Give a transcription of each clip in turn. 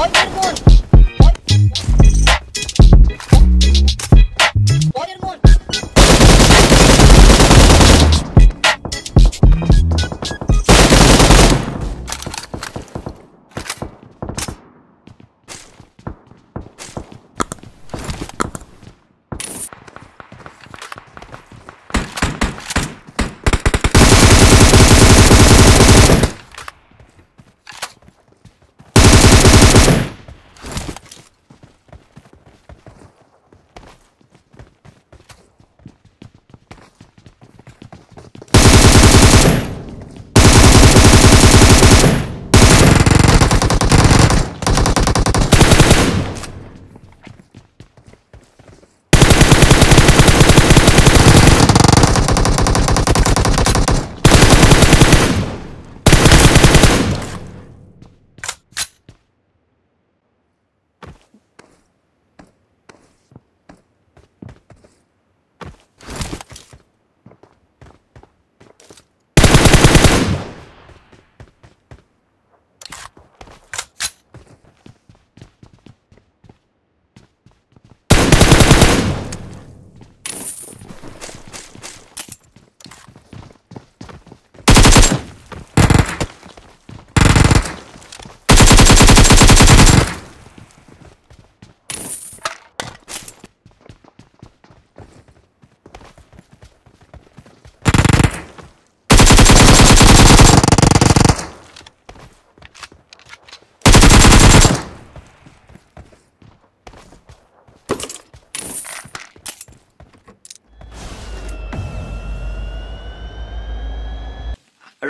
One, one, one.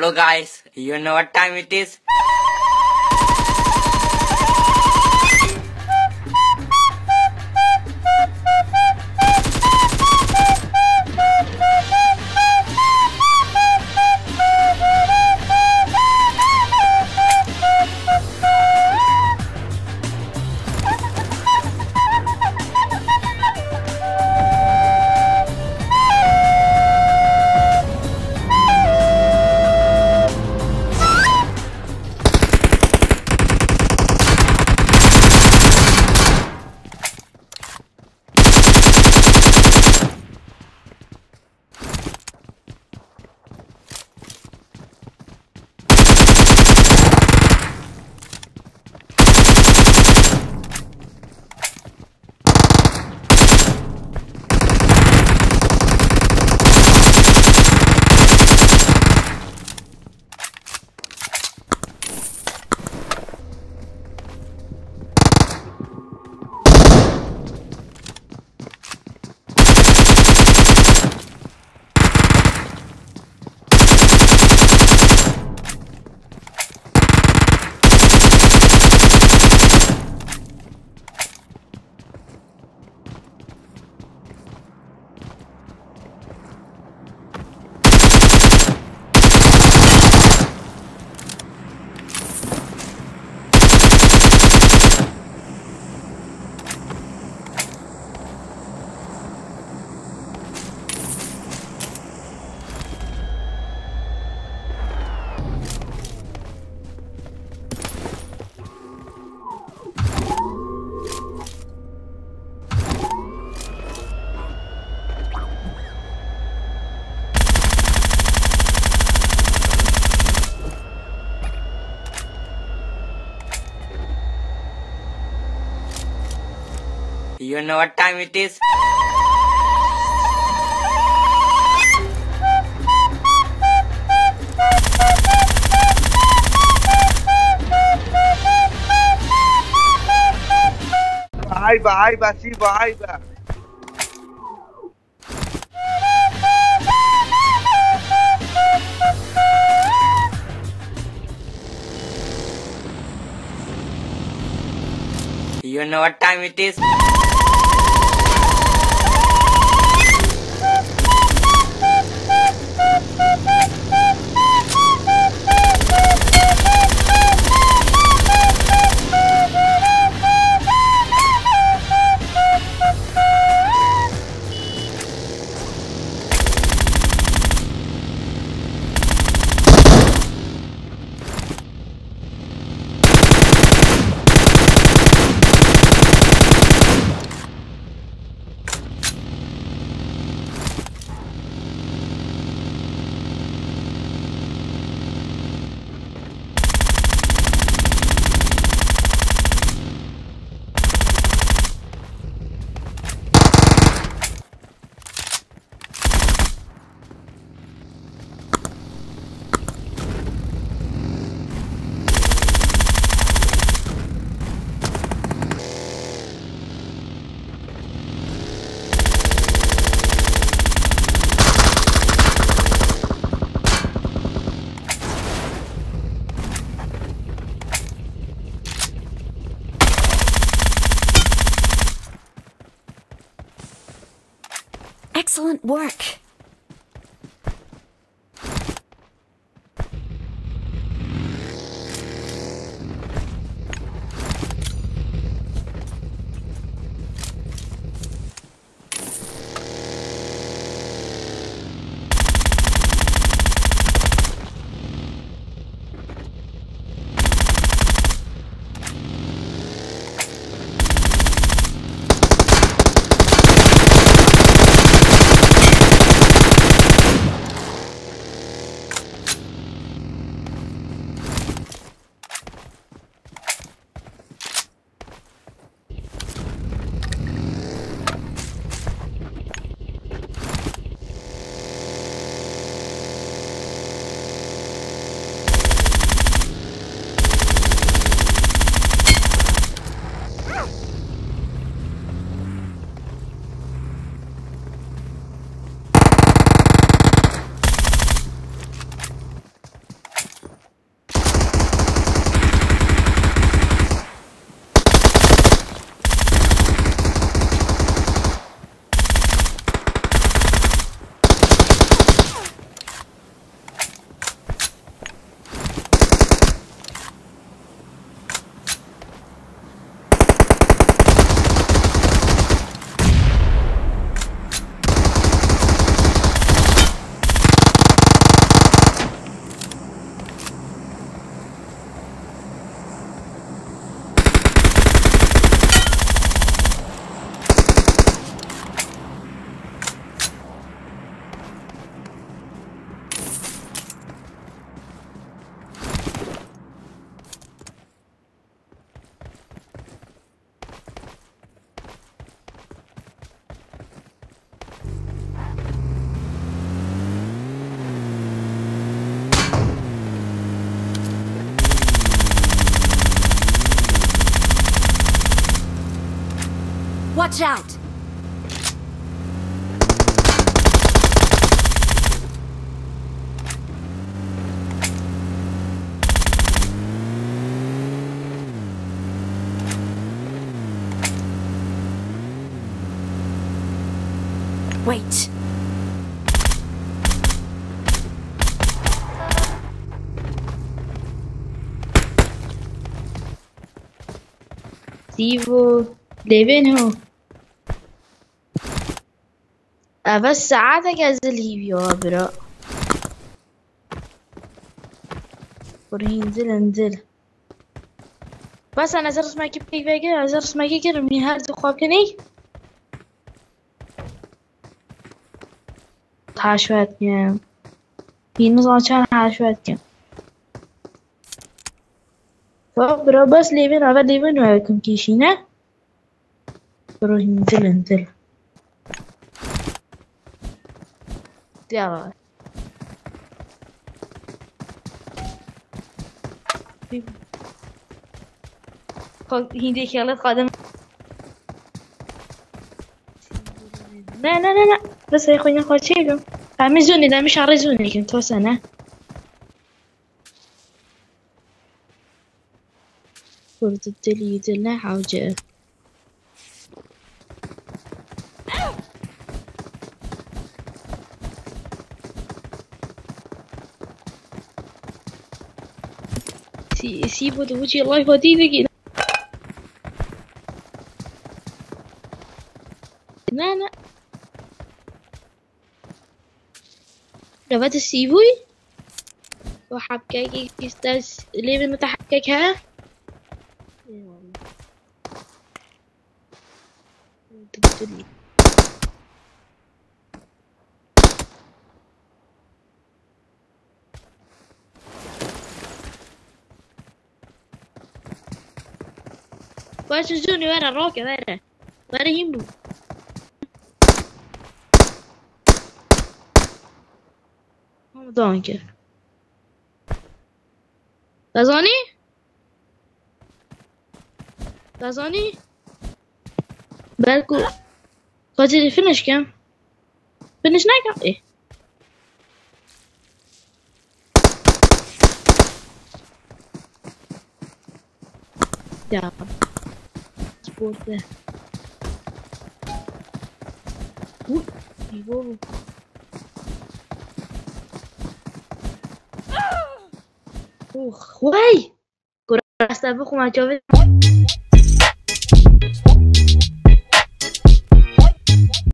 Hello guys, you know what time it is? You know what time it is? Aiba, aiba, Silva, aiba. You know what time it is? Watch out! Wait. Steve, Devin, who? ساعاتك ازل هيفيو برا ورهي انزل انزل. بس أنا زرت ما كيف كيف كده زرت ما كيف من هاد خواب كني حاشوات كم في نظام كان حاشوات كم برا بس ليفين هذا ليفين وعليكم كيشينا. روح انزل انزل. يلا. هندي خيالات قادم. لا لا لا لا بس يا أخوي ناخذ شيله عمزوني لا مش عرزوني كنت وسنة ورد الدليل لا حاجة. سيبوا وجهي الله يهديك. لا لفت السيبوي وحبكاكي يستاس ليه من تحككها Poi Giuni era Rocky, era. Era Hindu. Donke. Lazoni? Lazoni? بالكو قاتل فينش كم؟ فينش نايكم ايه يا برده اوی زیبا بود اوه وای گرست بخوام جاوید